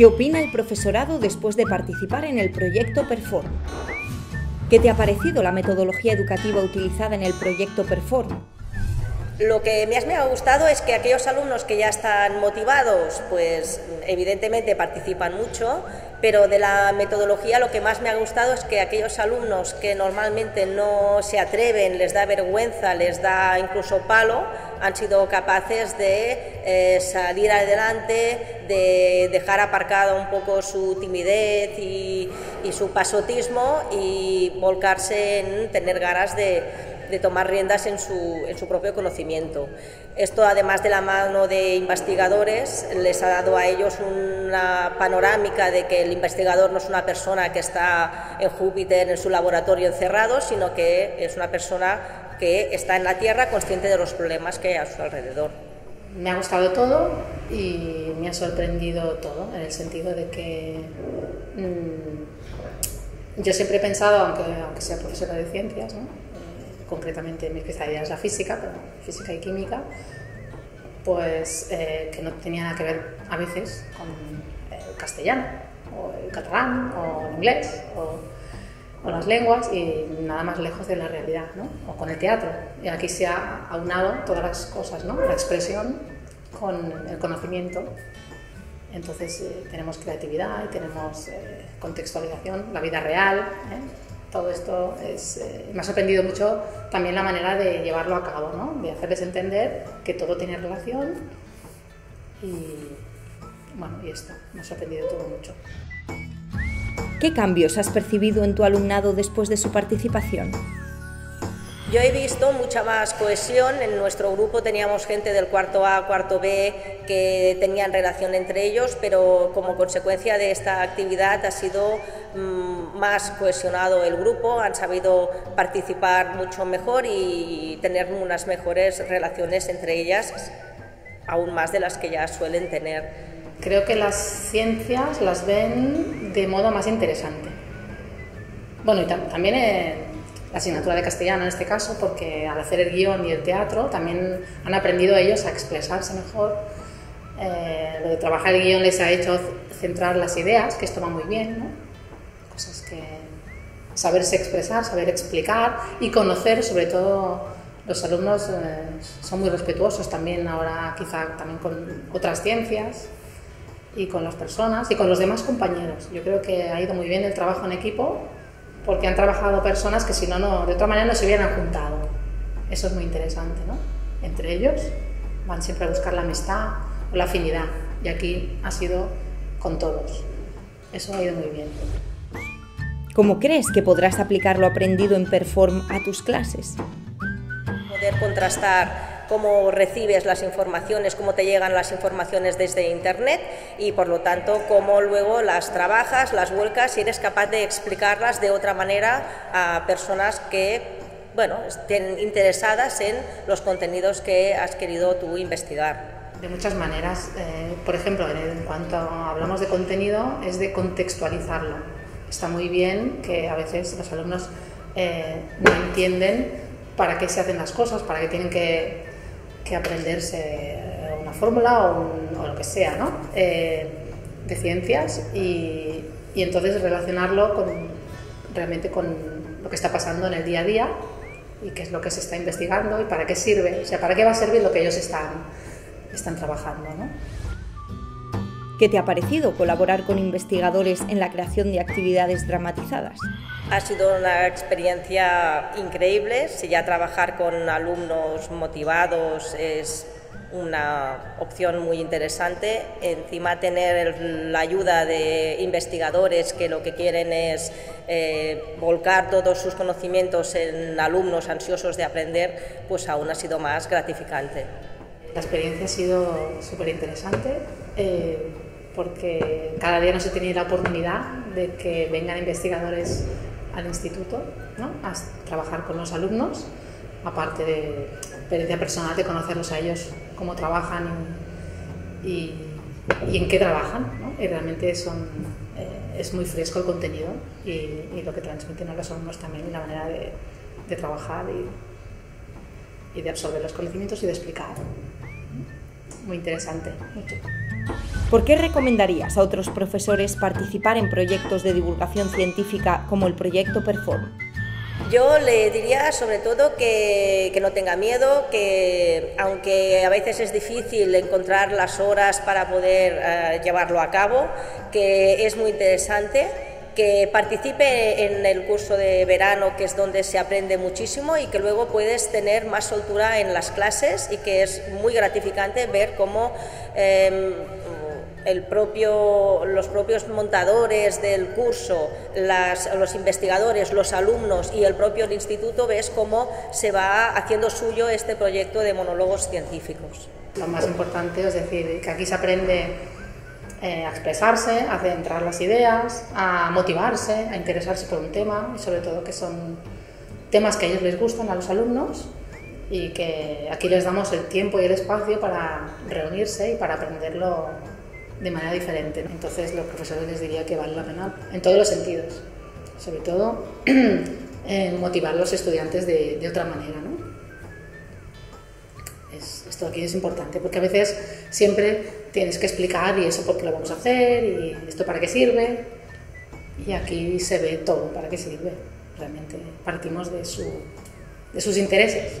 ¿Qué opina el profesorado después de participar en el proyecto Perform? ¿Qué te ha parecido la metodología educativa utilizada en el proyecto Perform? Lo que más me ha gustado es que aquellos alumnos que ya están motivados, pues evidentemente participan mucho, pero de la metodología lo que más me ha gustado es que aquellos alumnos que normalmente no se atreven, les da vergüenza, les da incluso palo, han sido capaces de eh, salir adelante, de dejar aparcado un poco su timidez y, su pasotismo y volcarse en tener ganas de de tomar riendas en su, en su propio conocimiento. Esto, además de la mano de investigadores, les ha dado a ellos una panorámica de que el investigador no es una persona que está en Júpiter, en su laboratorio encerrado, sino que es una persona que está en la Tierra consciente de los problemas que hay a su alrededor. Me ha gustado todo y me ha sorprendido todo, en el sentido de que mmm, yo siempre he pensado, aunque, aunque sea profesora de ciencias, ¿no? Concretamente mi especialidad es la física, pero física y química, pues eh, que no tenía nada que ver a veces con el castellano, o el catalán, o el inglés, o, o, las lenguas, y nada más lejos de la realidad, ¿no? o con el teatro. Y aquí se ha aunado todas las cosas, ¿no? la expresión con el conocimiento. Entonces eh, tenemos creatividad y tenemos eh, contextualización, la vida real. Todo esto es, eh, me ha sorprendido mucho también la manera de llevarlo a cabo, ¿no? de hacerles entender que todo tiene relación y bueno, y esto, me ha sorprendido todo mucho. ¿Qué cambios has percibido en tu alumnado después de su participación? Yo he visto mucha más cohesión. En nuestro grupo teníamos gente del cuarto A, cuarto B que tenían relación entre ellos, pero como consecuencia de esta actividad ha sido mmm, más cohesionado el grupo, han sabido participar mucho mejor y tener unas mejores relaciones entre ellas, aún más de las que ya suelen tener. Creo que las ciencias las ven de modo más interesante. Bueno, y también. Eh, la asignatura de castellano en este caso, porque al hacer el guion y el teatro también han aprendido ellos a expresarse mejor. Eh, lo de trabajar el guion les ha hecho centrar las ideas, que esto va muy bien, ¿no? Cosas que saberse expresar, saber explicar y conocer, sobre todo los alumnos eh, son muy respetuosos también ahora quizá también con otras ciencias y con las personas y con los demás compañeros. Yo creo que ha ido muy bien el trabajo en equipo porque han trabajado personas que si no, no, de otra manera no se hubieran juntado. Eso es muy interesante, ¿no? Entre ellos van siempre a buscar la amistad la afinidad, y aquí ha sido con todos. Eso ha ido muy bien. ¿Cómo crees que podrás aplicar lo aprendido en Perform a tus clases? Poder contrastar cómo recibes las informaciones, cómo te llegan las informaciones desde Internet y por lo tanto cómo luego las trabajas, las vuelcas y eres capaz de explicarlas de otra manera a personas que bueno, estén interesadas en los contenidos que has querido tú investigar. De muchas maneras. Eh, por ejemplo, en cuanto hablamos de contenido, es de contextualizarlo. Está muy bien que a veces los alumnos eh, no entienden para qué se hacen las cosas, para qué tienen que que aprenderse una fórmula o, o, lo que sea, ¿no? Eh, de ciencias y, y, entonces relacionarlo con, realmente con lo que está pasando en el día a día y qué es lo que se está investigando y para qué sirve, o sea, para qué va a servir lo que ellos están, están trabajando. ¿Qué te ha parecido colaborar con investigadores en la creación de actividades dramatizadas? Ha sido una experiencia increíble. Si ya trabajar con alumnos motivados es una opción muy interesante. Encima tener la ayuda de investigadores que lo que quieren es eh, volcar todos sus conocimientos en alumnos ansiosos de aprender, pues aún ha sido más gratificante. La experiencia ha sido súper interesante. Eh, porque cada día no se tiene la oportunidad de que vengan investigadores al instituto ¿no? a trabajar con los alumnos, aparte de experiencia personal de conocerlos a ellos, cómo trabajan y, en qué trabajan. ¿no? Realmente eh, es muy fresco el contenido y, lo que transmiten a los alumnos también y la manera de, trabajar y de absorber los conocimientos y de explicar. Muy interesante, mucho. ¿Por qué recomendarías a otros profesores participar en proyectos de divulgación científica como el proyecto Perform? Yo le diría sobre todo que, no tenga miedo, que aunque a veces es difícil encontrar las horas para poder eh, llevarlo a cabo, que es muy interesante que participe en el curso de verano, que es donde se aprende muchísimo y que luego puedes tener más soltura en las clases y que es muy gratificante ver cómo em, el propio, los propios montadores del curso, los investigadores, los alumnos y el propio instituto ves cómo se va haciendo suyo este proyecto de monólogos científicos. Lo más importante es decir que aquí se aprende eh, a expresarse, a centrar las ideas, a motivarse, a interesarse por un tema y sobre todo que son temas que a ellos les gustan a los alumnos y que aquí les damos el tiempo y el espacio para reunirse y para aprenderlo de manera diferente. Entonces los profesores les diría que vale la pena en todos los sentidos, sobre todo en motivar a los estudiantes de, otra manera. esto aquí es importante porque a veces siempre tienes que explicar y eso por qué lo vamos a hacer y esto para qué sirve. Y aquí se ve todo para qué sirve. Realmente partimos de, su, de sus intereses.